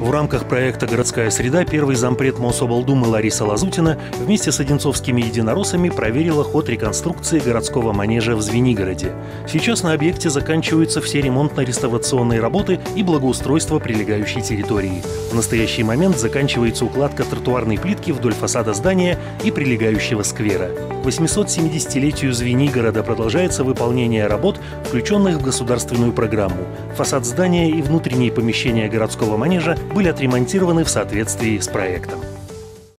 В рамках проекта «Городская среда» первый зампред Мособлдумы Лариса Лазутина вместе с одинцовскими единороссами проверила ход реконструкции городского манежа в Звенигороде. Сейчас на объекте заканчиваются все ремонтно-реставрационные работы и благоустройство прилегающей территории. В настоящий момент заканчивается укладка тротуарной плитки вдоль фасада здания и прилегающего сквера. К 870-летию Звенигорода продолжается выполнение работ, включенных в государственную программу. Фасад здания и внутренние помещения городского манежа были отремонтированы в соответствии с проектом.